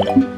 Yeah.